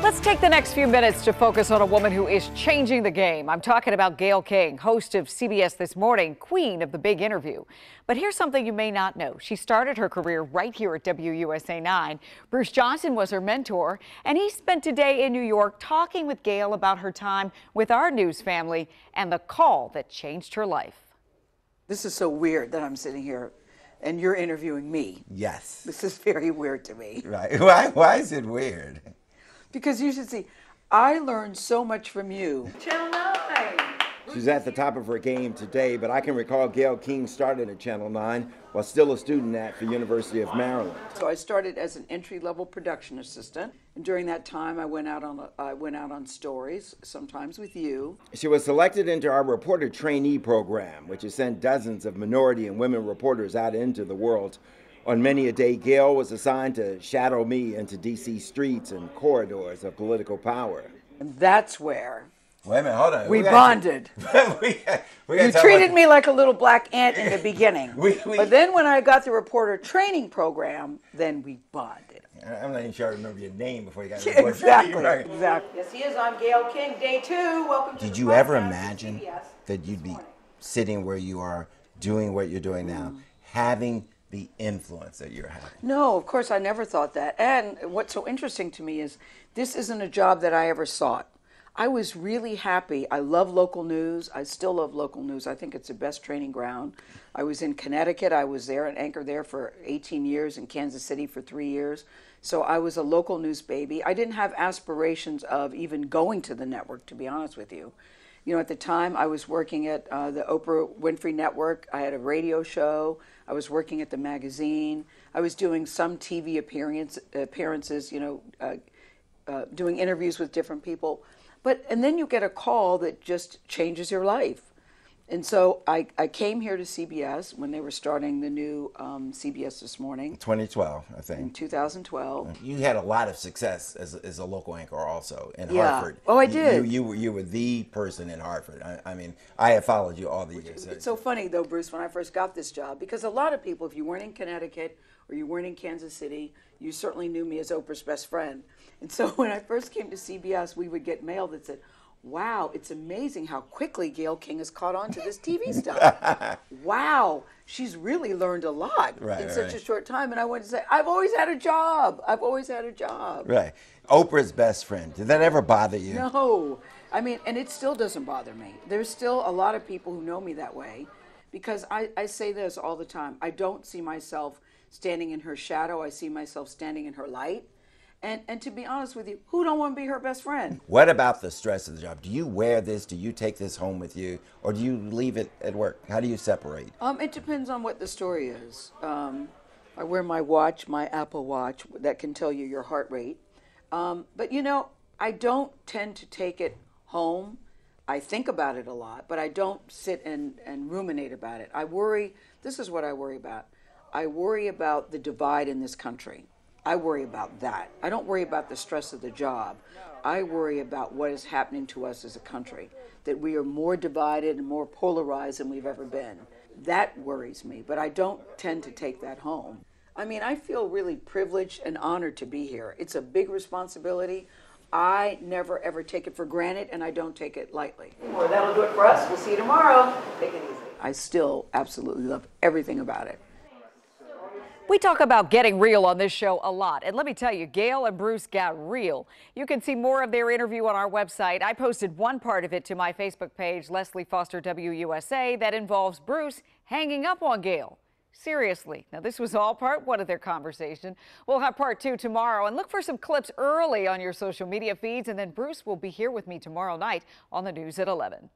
Let's take the next few minutes to focus on a woman who is changing the game. I'm talking about Gayle King, host of CBS This Morning, queen of the big interview. But here's something you may not know. She started her career right here at WUSA 9. Bruce Johnson was her mentor, and he spent today in New York talking with Gayle about her time with our news family and the call that changed her life. This is so weird that I'm sitting here and you're interviewing me. Yes. This is very weird to me. Right. Why, why is it weird? Because you should see, I learned so much from you. Channel 9. She's at the top of her game today, but I can recall Gayle King started at Channel 9 while still a student at the University of Maryland. So I started as an entry-level production assistant, and during that time I went out on I went out on stories, sometimes with you. She was selected into our reporter trainee program, which has sent dozens of minority and women reporters out into the world. On many a day, Gayle was assigned to shadow me into D.C. streets and corridors of political power. And that's where Wait a minute, hold on. we, got bonded. To, we, we You treated me like a little black ant in the beginning. We- we- but then when I got the reporter training program, then we bonded. I'm not even sure I remember your name before you got the Exactly. Right. Exactly. Yes, he is. I'm Gayle King. Day two. Welcome to Did the you ever imagine that you'd be sitting where you are, doing what you're doing now, Mm. having the influence that you're having? No, of course, I never thought that. And what's so interesting to me is this isn't a job that I ever sought. I was really happy. I love local news. I still love local news. I think it's the best training ground. I was in Connecticut. I was there, an anchor there for 18 years, in Kansas City for three years. So I was a local news baby. I didn't have aspirations of even going to the network, to be honest with you. You know, at the time, I was working at uh, the Oprah Winfrey Network. I had a radio show. I was working at the magazine. I was doing some TV appearance, appearances, you know, uh, uh, doing interviews with different people. But, and then you get a call that just changes your life. And so I, I came here to CBS when they were starting the new um, CBS This Morning 2012, I think. in 2012. You had a lot of success as, as a local anchor also in Yeah. Hartford. Oh, I You- did. You, you, were, you were the person in Hartford. I, I mean, I have followed you all the years. It's so funny though, Bruce, when I first got this job, because a lot of people, if you weren't in Connecticut or you weren't in Kansas City, you certainly knew me as Oprah's best friend. And so when I first came to CBS, we would get mail that said, Wow, it's amazing how quickly Gayle King has caught on to this TV stuff. wow, she's really learned a lot Right, in such a short time. And I wanted to say, I've always had a job. I've always had a job. right. Oprah's best friend. Did that ever bother you? No, I mean, and it still doesn't bother me. There's still a lot of people who know me that way because I, I say this all the time. I don't see myself standing in her shadow, I see myself standing in her light. And, and to be honest with you, who don't want to be her best friend? What about the stress of the job? Do you wear this? Do you take this home with you? Or do you leave it at work? How do you separate? Um, it depends on what the story is. Um, I wear my watch, my Apple Watch, that can tell you your heart rate. Um, but you know, I don't tend to take it home. I think about it a lot, but I don't sit and, and ruminate about it. I worry, this is what I worry about. I worry about the divide in this country. I worry about that. I don't worry about the stress of the job. I worry about what is happening to us as a country, that we are more divided and more polarized than we've ever been. That worries me, but I don't tend to take that home. I mean, I feel really privileged and honored to be here. It's a big responsibility. I never ever take it for granted, and I don't take it lightly. Well, that'll do it for us. We'll see you tomorrow. Take it easy. I still absolutely love everything about it. We talk about getting real on this show a lot. And let me tell you, Gayle and Bruce got real. You can see more of their interview on our website. I posted one part of it to my Facebook page, Leslie Foster WUSA, that involves Bruce hanging up on Gayle. Seriously. Now, this was all part one of their conversation. We'll have part two tomorrow and look for some clips early on your social media feeds. And then Bruce will be here with me tomorrow night on the news at 11.